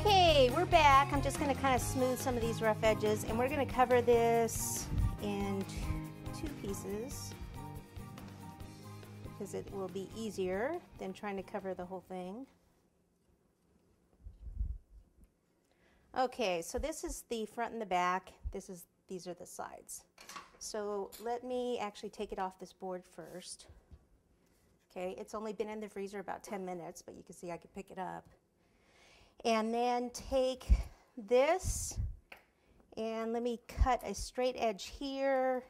Okay, we're back. I'm just going to kind of smooth some of these rough edges and we're going to cover this in two pieces because it will be easier than trying to cover the whole thing. Okay, so this is the front and the back. This is these are the sides. So let me actually take it off this board first. Okay, it's only been in the freezer about 10 minutes, but you can see I can pick it up. And then take this and let me cut a straight edge here.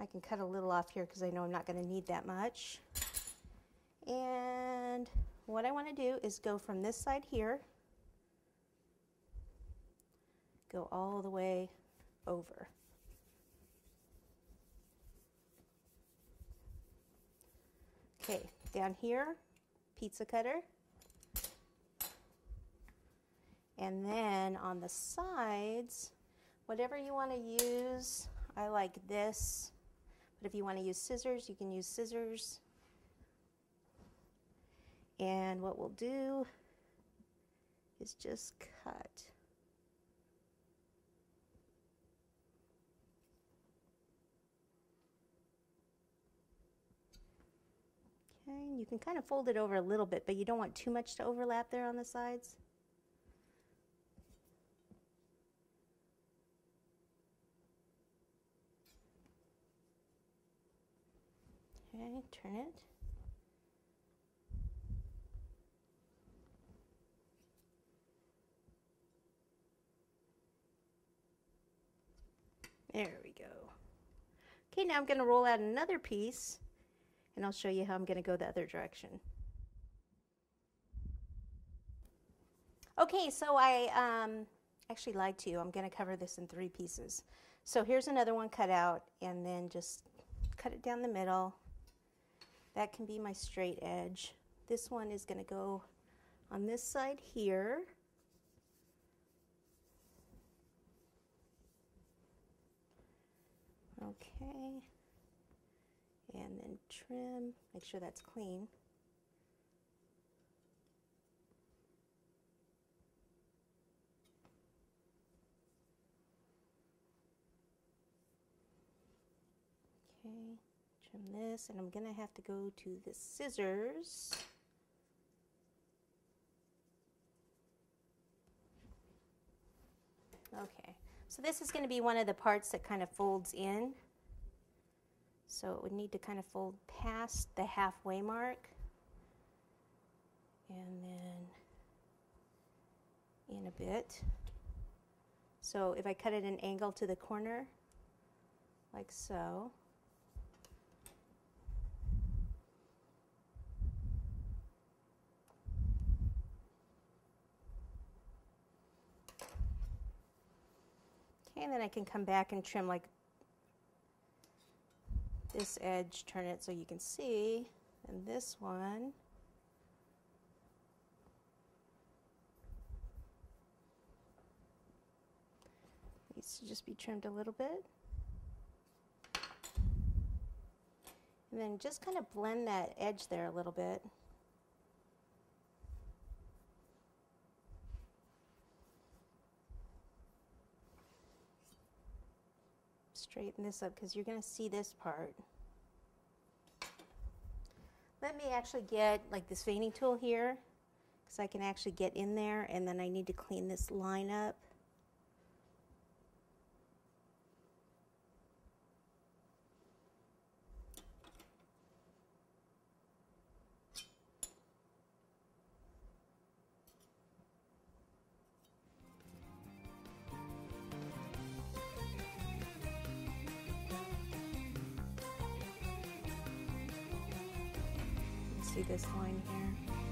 I can cut a little off here because I know I'm not going to need that much. And what I want to do is go from this side here, go all the way over. Okay, down here, pizza cutter. And then on the sides, whatever you want to use, I like this. But if you want to use scissors, you can use scissors. And what we'll do is just cut. Okay, you can kind of fold it over a little bit, but you don't want too much to overlap there on the sides. Okay, turn it. There we go. Okay, now I'm going to roll out another piece and I'll show you how I'm going to go the other direction. Okay, so I um, actually lied to you. I'm going to cover this in three pieces. So here's another one cut out and then just cut it down the middle. That can be my straight edge. This one is going to go on this side here. Okay and then trim, make sure that's clean. Okay, trim this and I'm going to have to go to the scissors. Okay, so this is going to be one of the parts that kind of folds in. So it would need to kind of fold past the halfway mark and then in a bit. So if I cut it an angle to the corner, like so, and then I can come back and trim like this edge, turn it so you can see, and this one needs to just be trimmed a little bit. And then just kind of blend that edge there a little bit. Straighten this up because you're going to see this part. Let me actually get like this veining tool here because I can actually get in there and then I need to clean this line up. See this line here.